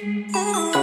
Oh.